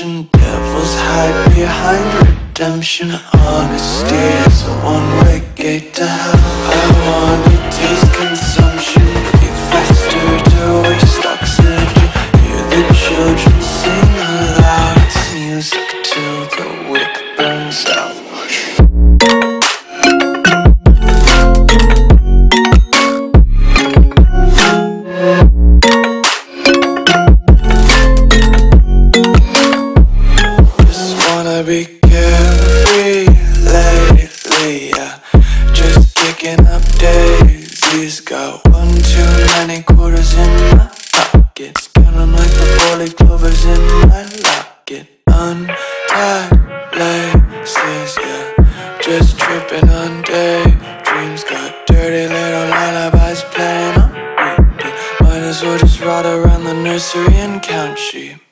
tension. Devils hide behind redemption. Honesty is a one-way gate to hell. I wanna in my pockets. Counting like the four-leaf clovers in my locket. Untied laces, yeah. Just tripping on daydreams. Got dirty little lullabies playing on repeat. Might as well just ride around the nursery and count sheep.